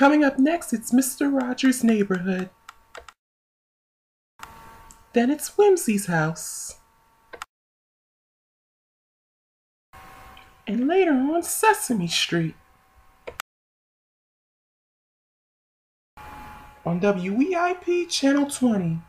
Coming up next, it's Mr. Rogers' Neighborhood. Then it's Wimzie's house. And later on, Sesame Street. On WEIP Channel 20.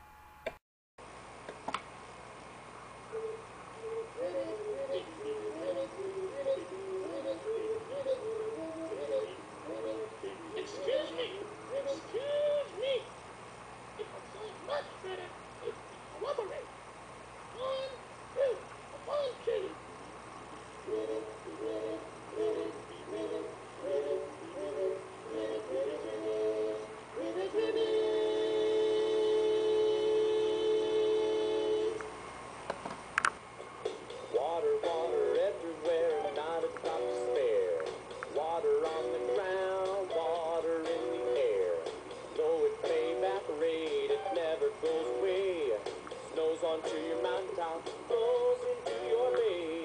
your mountain top, goes into your bay.